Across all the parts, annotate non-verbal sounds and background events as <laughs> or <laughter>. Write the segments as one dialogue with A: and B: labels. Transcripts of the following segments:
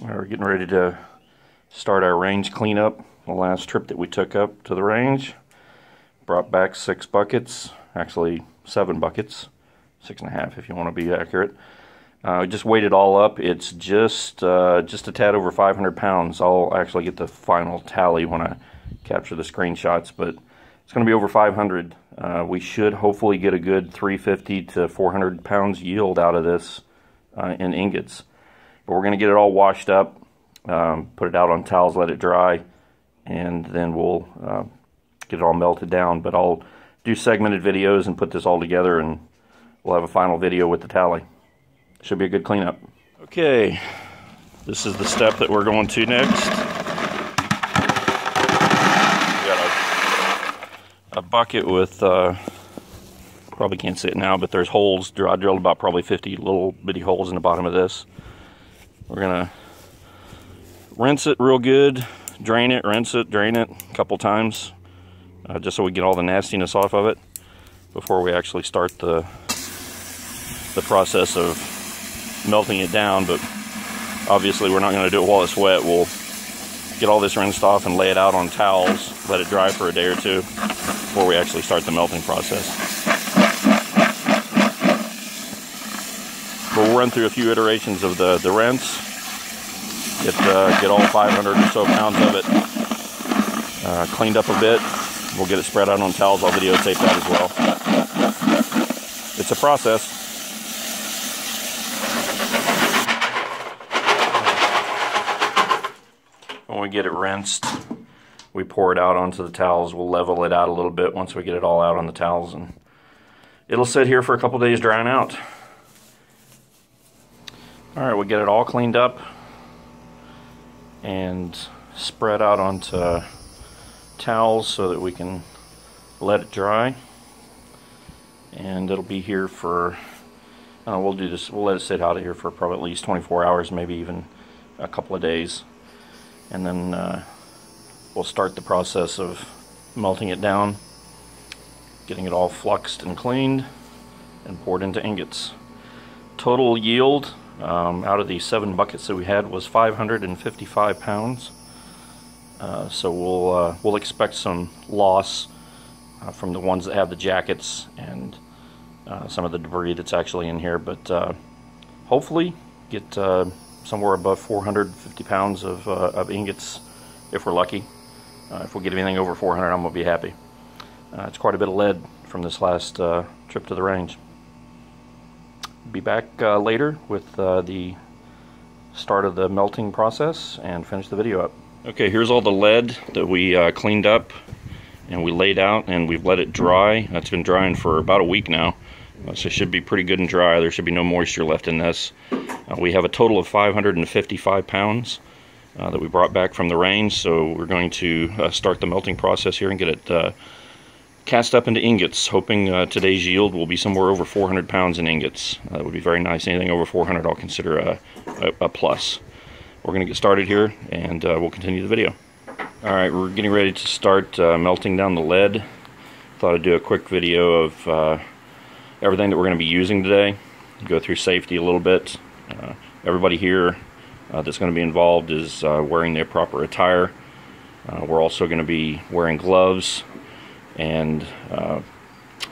A: We're getting ready to start our range cleanup. The last trip that we took up to the range brought back six buckets, actually seven buckets, six and a half if you want to be accurate. Uh, just weighed it all up. It's just uh, just a tad over 500 pounds. I'll actually get the final tally when I capture the screenshots, but it's going to be over 500. Uh, we should hopefully get a good 350 to 400 pounds yield out of this uh, in ingots. But we're going to get it all washed up, um, put it out on towels, let it dry, and then we'll uh, get it all melted down. But I'll do segmented videos and put this all together, and we'll have a final video with the tally. Should be a good cleanup. Okay, this is the step that we're going to next. A bucket with, uh, probably can't see it now, but there's holes. I drilled about probably 50 little bitty holes in the bottom of this. We're gonna rinse it real good, drain it, rinse it, drain it a couple times, uh, just so we get all the nastiness off of it before we actually start the the process of melting it down. But obviously, we're not to do it while it's wet. We'll get all this rinsed off and lay it out on towels, let it dry for a day or two before we actually start the melting process. We'll run through a few iterations of the, the rinse, get, uh, get all 500 or so pounds of it uh, cleaned up a bit. We'll get it spread out on towels. I'll videotape that as well. It's a process. When we get it rinsed, we pour it out onto the towels. We'll level it out a little bit once we get it all out on the towels and it'll sit here for a couple days drying out. All right, we get it all cleaned up and spread out onto towels so that we can let it dry. And it'll be here for, uh, we'll do this, we'll let it sit out of here for probably at least 24 hours, maybe even a couple of days. And then uh, we'll start the process of melting it down, getting it all fluxed and cleaned, and poured into ingots. Total yield um, out of the seven buckets that we had was 555 pounds. Uh, so we'll uh, we'll expect some loss uh, from the ones that have the jackets and uh, some of the debris that's actually in here, but uh, hopefully get uh, somewhere above 450 pounds of, of ingots if we're lucky. if we get anything over 400, I'm gonna be happy. it's quite a bit of lead from this last trip to the range be back uh, later with uh, the start of the melting process and finish the video up. Okay, here's all the lead that we uh, cleaned up and we laid out and we've let it dry. That's been drying for about a week now. Uh, so it should be pretty good and dry. There should be no moisture left in this. Uh, we have a total of 555 pounds uh, that we brought back from the range. So we're going to start the melting process here and get it cast up into ingots, hoping uh, today's yield will be somewhere over 400 pounds in ingots. Uh, that would be very nice. Anything over 400 I'll consider a, a, a plus. We're going to get started here and uh, we'll continue the video. Alright, we're getting ready to start uh, melting down the lead. Thought I'd do a quick video of uh, everything that we're going to be using today. Go through safety a little bit. Uh, everybody here that's going to be involved is wearing their proper attire. we're also going to be wearing gloves and uh,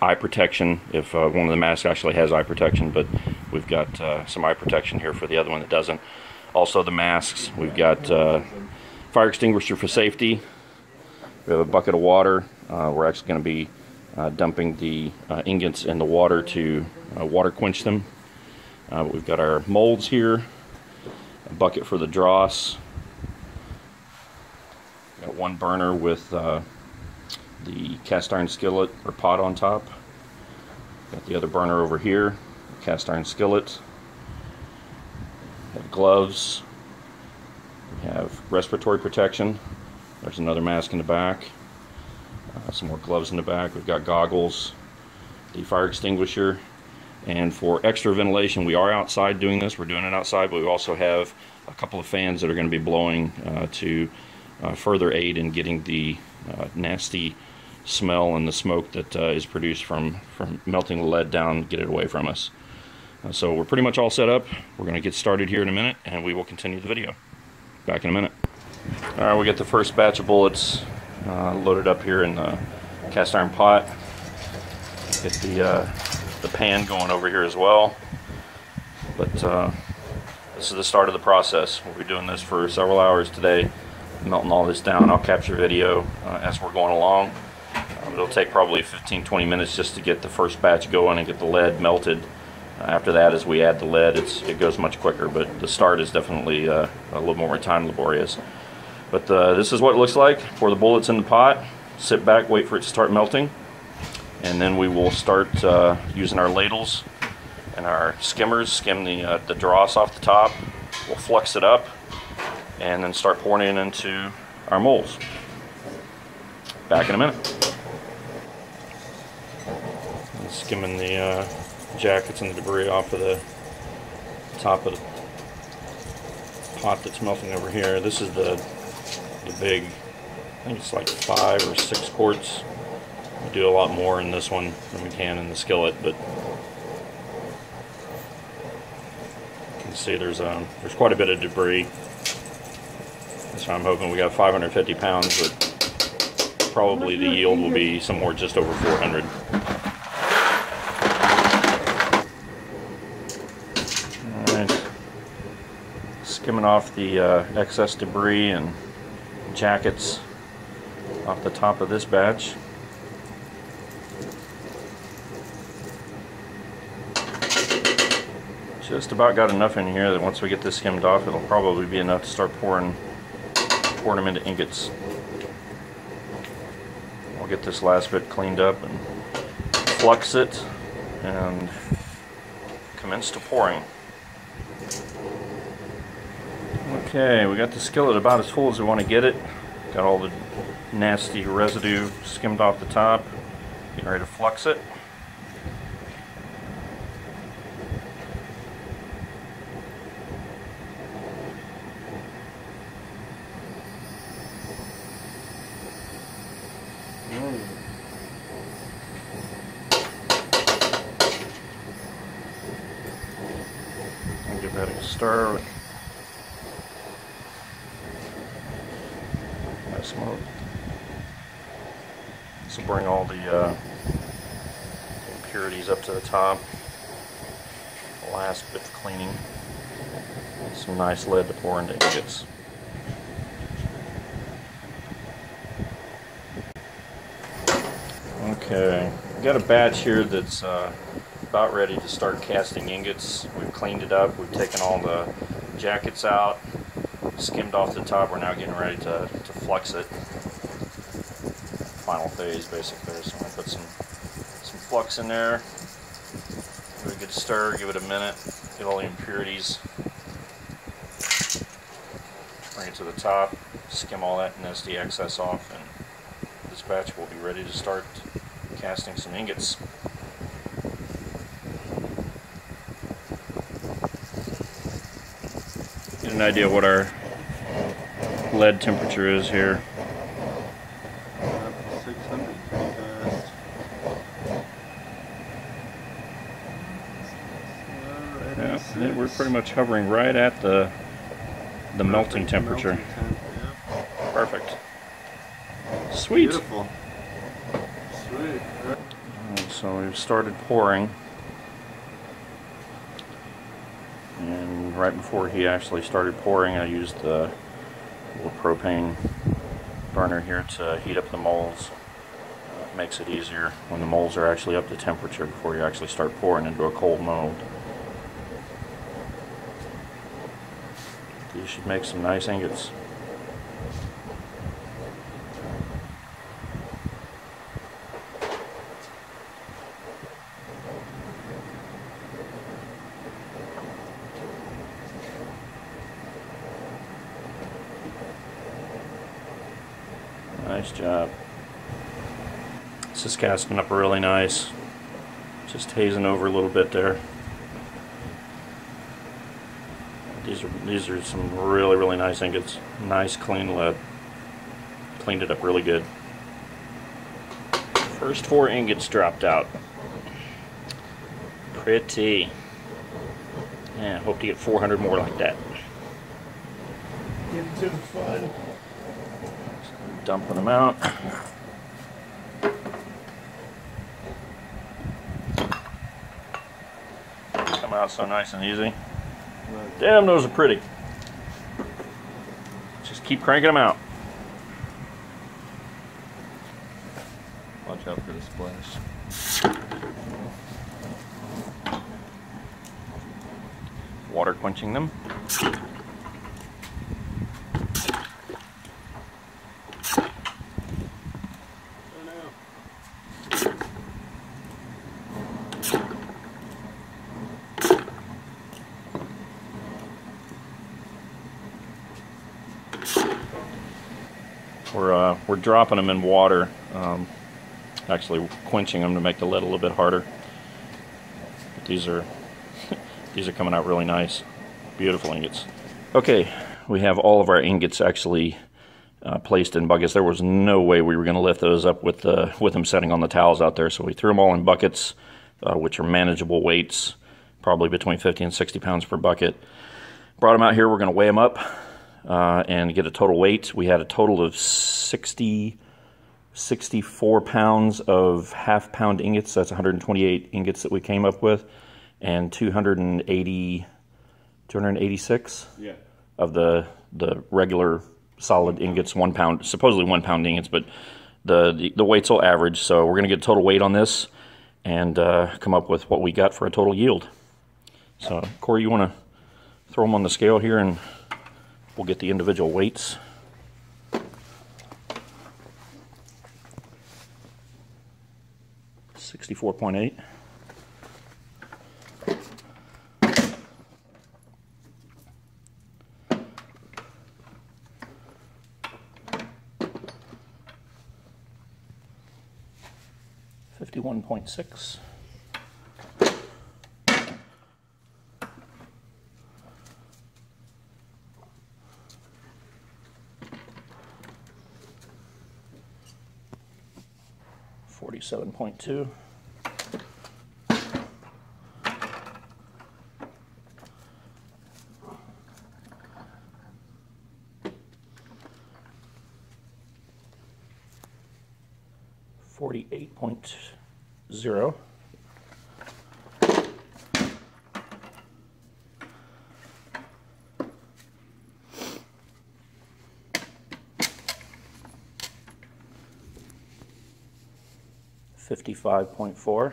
A: eye protection if uh, one of the masks actually has eye protection, but we've got uh, some eye protection here for the other one that doesn't. Also, the masks, we've got uh, fire extinguisher for safety. We have a bucket of water. Uh, we're actually going to be uh, dumping the ingots in the water to water quench them. we've got our molds here, a bucket for the dross. Got one burner with the cast iron skillet or pot on top. Got the other burner over here, cast iron skillet. Have gloves. We have respiratory protection. There's another mask in the back. Uh, some more gloves in the back. We've got goggles, the fire extinguisher, and for extra ventilation, we are outside doing this. We're doing it outside, but we also have a couple of fans that are going to be blowing uh, to uh, further aid in getting the uh, nasty smell and the smoke that uh, is produced from, from melting the lead down, get it away from us. Uh, so we're pretty much all set up. We're going to get started here in a minute and we will continue the video. Back in a minute. All right, we got the first batch of bullets uh, loaded up here in the cast iron pot. Get the uh, the pan going over here as well. But uh, this is the start of the process. We'll be doing this for several hours today, melting all this down. I'll capture video uh, as we're going along. Um, it'll take probably 15-20 minutes just to get the first batch going and get the lead melted. Uh, after that, as we add the lead, it's, it goes much quicker, but the start is definitely uh, a little more time laborious. But uh, this is what it looks like. Pour the bullets in the pot, sit back, wait for it to start melting, and then we will start uh, using our ladles and our skimmers, skim the, uh, the dross off the top. We'll flux it up and then start pouring it into our molds. Back in a minute. And skimming the uh, jackets and the debris off of the top of the pot that's melting over here. This is the the big, I think it's like five or six quarts. We do a lot more in this one than we can in the skillet, but you can see there's um, there's quite a bit of debris. So I'm hoping we got 550 pounds, but probably the yield will be somewhere just over 400. Alright, skimming off the uh, excess debris and jackets off the top of this batch. Just about got enough in here that once we get this skimmed off, it'll probably be enough to start pouring, pouring them into ingots. I'll get this last bit cleaned up and flux it and commence to pouring. Okay, we got the skillet about as full as we want to get it. Got all the nasty residue skimmed off the top. Getting ready to flux it. I'll give that a stir. Nice smoke. This will bring all the uh, impurities up to the top. Last bit of cleaning. Some nice lead to pour into ingots. Okay, we got a batch here that's uh, about ready to start casting ingots. We've cleaned it up. We've taken all the jackets out, skimmed off the top. We're now getting ready to, to flux it. Final phase, basically. So I'm gonna put some some flux in there. Give it a good stir. Give it a minute. Get all the impurities. Bring it to the top. Skim all that nasty excess off, and this batch will be ready to start casting some ingots. Get an idea what our lead temperature is here. Yeah, we're pretty much hovering right at the the melting temperature. Perfect. Sweet.
B: Beautiful. Sweet.
A: So we've started pouring. And right before he actually started pouring, I used the little propane burner here to heat up the molds. Makes it easier when the molds are actually up to temperature before you actually start pouring into a cold mold. You should make some nice ingots. Nice job. This is casting up really nice. Just hazing over a little bit there. These are these are some really really nice ingots. Nice clean lead. Cleaned it up really good. First four ingots dropped out. Pretty. Yeah, hope to get 400 more like that.
B: Get to the fun.
A: Dumping them out. Come out so nice and easy. Damn, those are pretty. Just keep cranking them out.
B: Watch out for the splash.
A: Water quenching them. We're, uh, dropping them in water, um, actually quenching them to make the lid a little bit harder. But these are <laughs> these are coming out really nice, beautiful ingots. Okay, we have all of our ingots actually uh, placed in buckets. There was no way we were going to lift those up with the with them setting on the towels out there, so we threw them all in buckets, uh, which are manageable weights, probably between 50 and 60 pounds per bucket. Brought them out here. We're going to weigh them up uh, and get a total weight. We had a total of 60, 64 pounds of half pound ingots. That's 128 ingots that we came up with, and 280, 286
B: Yeah.
A: of the the regular solid ingots, one pound, supposedly one pound ingots, but the the, the weights will average. So we're going to get a total weight on this and uh, come up with what we got for a total yield. So Corey, you want to throw them on the scale here and we'll get the individual weights. Sixty-four point eight. Fifty-one point six. Forty-seven point two. Forty-eight point zero. 55.4.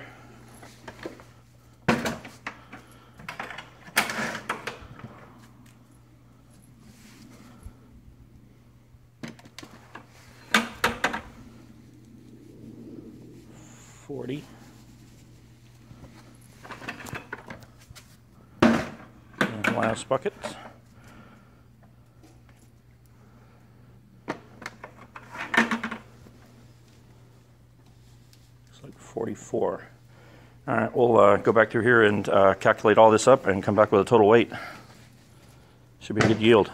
A: 44. All right, we'll uh, go back through here and uh, calculate all this up and come back with a total weight. Should be a good yield.